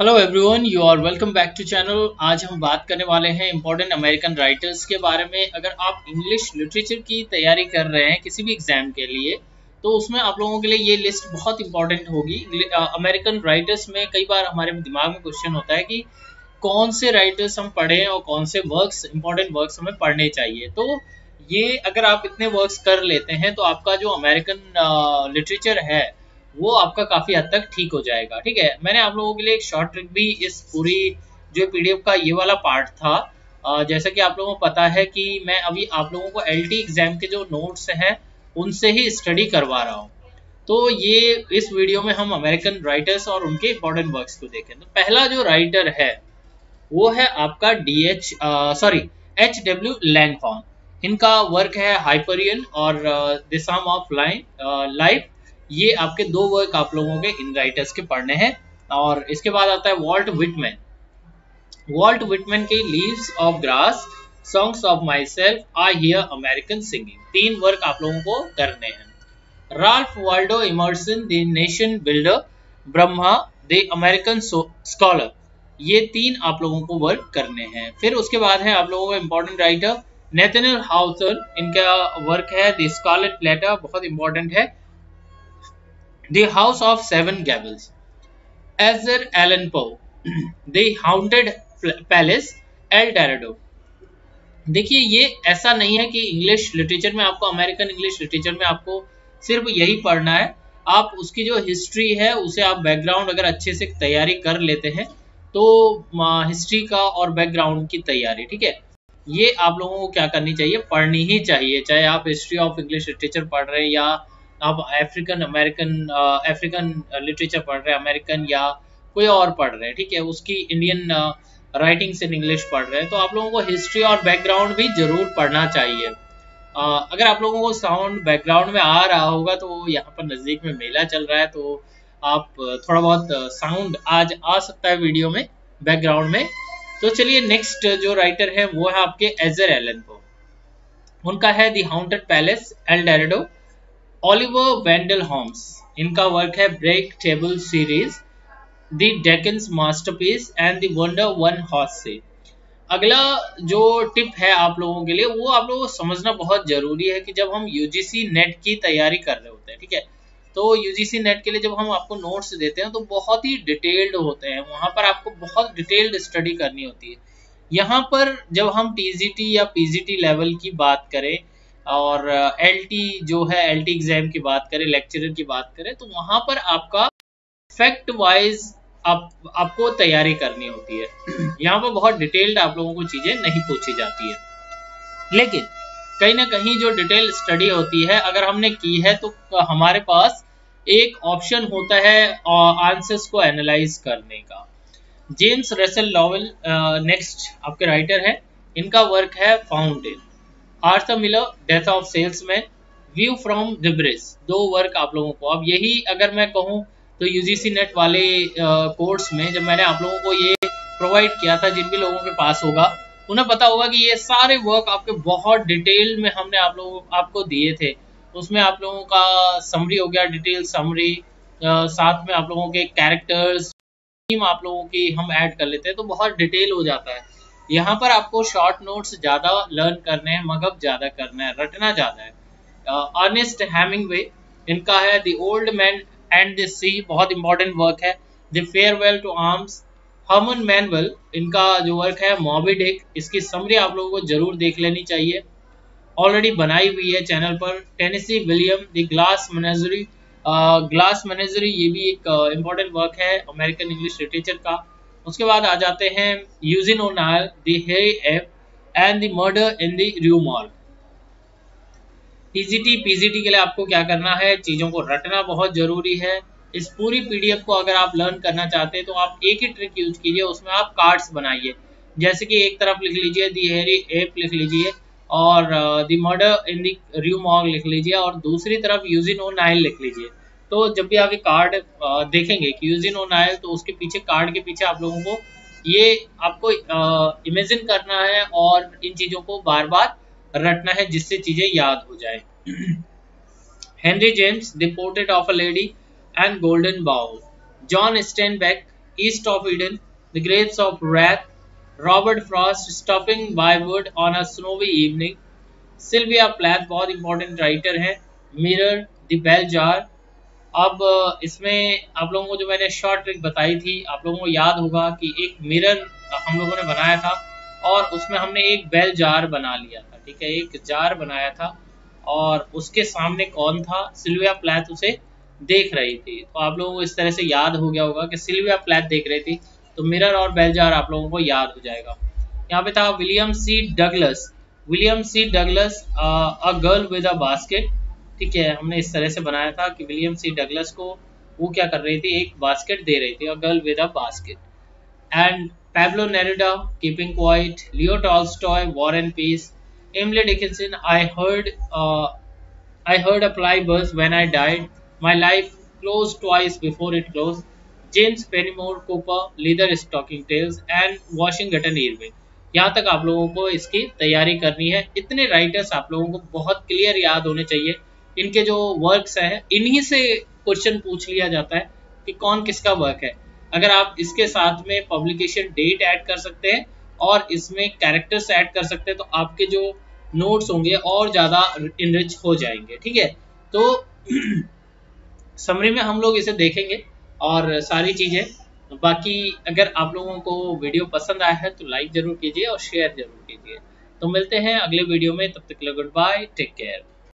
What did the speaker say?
Hello everyone you are welcome back to channel आज हम बात करने वाले हैं इम्पोर्टेंट अमेरिकन राइटर्स के बारे में। अगर आप इंग्लिश लिटरेचर की तैयारी कर रहे हैं किसी भी एग्ज़ाम के लिए तो उसमें आप लोगों के लिए ये लिस्ट बहुत इंपॉर्टेंट होगी। अमेरिकन राइटर्स में कई बार हमारे दिमाग में क्वेश्चन होता है कि कौन से राइटर्स हम पढ़ें और कौन से वर्क्स इंपॉर्टेंट वर्क्स हमें पढ़ने चाहिए। तो ये अगर आप इतने वर्क्स कर लेते हैं तो आपका जो अमेरिकन लिटरेचर है वो आपका काफ़ी हद तक ठीक हो जाएगा, ठीक है? मैंने आप लोगों के लिए एक शॉर्ट ट्रिक भी इस पूरी जो पीडीएफ का ये वाला पार्ट था जैसा कि आप लोगों को पता है कि मैं अभी आप लोगों को एलटी एग्ज़ाम के जो नोट्स हैं, उनसे ही स्टडी करवा रहा हूँ। तो ये इस वीडियो में हम अमेरिकन राइटर्स और उनके इम्पोर्टेंट वर्क्स को देखें। तो पहला जो राइटर है, वो है आपका D H sorry H W Longfellow इनका वर्क है हाइपरियन और दिसाम ऑफ़ लाइन लाइफ ये आपके दो वर्क आप लोगों के इन राइटर्स के पढ़ने हैं। और इसके बाद आता है वॉल्ट विटमैन वॉल्ट विटमैन के leaves of grass songs of myself I hear American singing तीन वर्क आप लोगों को करने हैं। Ralph Waldo Emerson the nation builder Brahma the American scholar ये तीन आप लोगों को वर्क करने हैं। फिर उसके बाद है आप लोगों का इंपॉर्टेंट राइटर नेथनल हाउसर इनका वर्क है द स्कॉलेट प्लेटर बहुत इंपॉर्टेंट है। The House of Seven Gables. Edgar Allan Poe. The Haunted Palace. El Dorado. देखिए, ये ऐसा नहीं है कि इंग्लिश लिटरेचर में आपको अमेरिकन इंग्लिश लिटरेचर में आपको सिर्फ़ यही पढ़ना है आप उसकी जो हिस्ट्री है, उसे आप बैकग्राउंड अगर अच्छे से तैयारी कर लेते हैं तो हिस्ट्री का और बैकग्राउंड की तैयारी, ठीक है ये आप लोगों को क्या करनी चाहिए पढ़नी ही चाहिए चाहे आप हिस्ट्री ऑफ़ इंग्लिश लिटरेचर पढ़ रहे हैं या आप अफ्रीकन अमेरिकन अफ्रीकन लिटरेचर पढ़ रहे हैं अमेरिकन या कोई और पढ़ रहे हैं ठीक है? उसकी इंडियन राइटिंग्स इन इंग्लिश पढ़ रहे हैं। तो आप लोगों को हिस्ट्री और बैकग्राउंड भी ज़रूर पढ़ना चाहिए। Uh, अगर आप लोगों को साउंड बैकग्राउंड में आ रहा होगा तो यहाँ पर नज़दीक में मेला चल रहा है तो आप थोड़ा बहुत साउंड आज आ सकता है वीडियो में बैकग्राउंड में। तो चलिए नेक्स्ट जो राइटर है वो है आपके एजर एलन को। उनका है the haunted palace El Dorado Oliver Wendell Holmes इनका वर्क है break table series the deacon's masterpiece and the wonder one horse से अगला जो टिप है आप लोगों के लिए, वो आप लोगों को समझना बहुत ज़रूरी है कि जब हम यूजीसी नेट की तैयारी कर रहे होते हैं, ठीक है? तो यूजीसी नेट के लिए जब हम आपको नोट्स देते हैं तो बहुत ही डिटेल्ड होते हैं। वहाँ पर आपको बहुत डिटेल्ड स्टडी करनी होती है। यहाँ पर जब हम टीजीटी या पीजीटी लेवल की बात करें और एलटी जो है एलटी एग्ज़ाम की बात करें लेक्चरर की बात करें तो वहाँ पर आपका फैक्ट वाइज आप, आपको तैयारी करनी होती है। यहाँ पर बहुत डिटेल्ड आप लोगों को चीज़ें नहीं पूछी जाती है। लेकिन, कहीं ना कहीं जो डिटेल स्टडी होती है, अगर हमने की है तो हमारे पास एक ऑप्शन होता है आंसर्स को एनालाइज करने का। जेम्स रेसल लॉवल नेक्स्ट आपके राइटर है। इनका वर्क है fountain Arthur Miller death of salesman view from the bridge दो वर्क आप लोगों को। अब यही अगर मैं कहूँ तो यूजीसी नेट वाले कोर्स में जब मैंने आप लोगों को ये प्रोवाइड किया था, जिन भी लोगों के पास होगा, उन्हें पता होगा कि ये सारे वर्क आपके बहुत डिटेल में हमने आप लोगों, आपको दिए थे। उसमें आप लोगों का समरी हो गया डिटेल समरी साथ में आप लोगों के कैरेक्टर्स आप लोगों की हम ऐड कर लेते हैं तो बहुत डिटेल हो जाता है। यहाँ पर आपको शॉर्ट नोट्स ज़्यादा लर्न करने हैं मगब ज़्यादा करना है रटना ज़्यादा है। अर्नेस्ट हैमिंग वे इनका है the old man and the sea बहुत इंपॉर्टेंट वर्क है। The farewell to arms Herman Melville इनका जो वर्क है मॉबिडिक इसकी समरी आप लोगों को ज़रूर देख लेनी चाहिए। ऑलरेडी बनाई हुई है चैनल पर Tennessee William the glass menagerie glass menagerie ये भी एक इम्पोर्टेंट uh, वर्क है अमेरिकन इंग्लिश लिटरेचर का। उसके बाद आ जाते हैं Eugene O'Neill and the murder in the mall TGT PGT के लिए आपको क्या करना है? चीज़ों को रटना बहुत ज़रूरी है। इस पूरी पीडीएफ को अगर आप लर्न करना चाहते हैं तो आप एक ही ट्रिक यूज़ कीजिए, उसमें आप कार्ड्स बनाइए। जैसे कि एक तरफ़ लिख लीजिए दी हेरी एप लिख लीजिए, और the murder in the mall लिख लीजिए, और दूसरी तरफ़ यूजिन ओ नाइल लिख लीजिए। तो जब भी आप ये कार्ड देखेंगे कि यूजिन ऑन आयल तो उसके पीछे कार्ड के पीछे आप लोगों को ये आपको इमेजिन करना है और इन चीज़ों को बार बार रटना है जिससे चीज़ें याद हो जाए। Henry James the portrait of a lady and golden bowl John Steinbeck east of Eden the grapes of wrath Robert Frost stopping by wood on a snowy evening Sylvia Plath बहुत इंपॉर्टेंट राइटर है. Mirror the bell jar अब इसमें आप लोगों को जो मैंने short trick बताई थी, आप लोगों को याद होगा कि एक मिरर हम लोगों ने बनाया था और उसमें हमने एक बेल जार बना लिया था, ठीक है? एक जार बनाया था और उसके सामने कौन था? सिल्विया प्लैथ उसे देख रही थी। तो आप लोगों को इस तरह से याद हो गया होगा कि सिल्विया प्लैथ देख रही थी तो मिरर और बेल जार आप लोगों को याद हो जाएगा। यहाँ पे था William C Douglas William C Douglas a girl with a basket ठीक है, हमने इस तरह से बनाया था कि विलियम सी डगलस को वो क्या कर रही थी? एक बास्केट दे रही थी a girl with a basket and Pablo Neruda keeping quiet Leo Tolstoy war and peace Emily Dickinson I heard I heard a fly buzz when I died my life close twice before it close James Fenimore Cooper leather stocking tales and Washington ईरवे यहाँ तक आप लोगों को इसकी तैयारी करनी है। इतने राइटर्स आप लोगों को बहुत क्लियर याद होने चाहिए। इनके जो वर्क्स है, इन्हीं से क्वेश्चन पूछ लिया जाता है कि कौन किसका वर्क है। अगर आप इसके साथ में पब्लिकेशन डेट ऐड कर सकते हैं और इसमें कैरेक्टर्स ऐड कर सकते हैं तो आपके जो नोट्स होंगे और ज़्यादा इनरिच हो जाएँगे, ठीक है? तो समरी में हम लोग इसे देखेंगे और सारी चीज़ें। बाकी अगर आप लोगों को वीडियो पसंद आया है तो लाइक ज़रूर कीजिए और शेयर ज़रूर कीजिए। तो मिलते हैं अगले वीडियो में, तब तक गुड बाय टेक केयर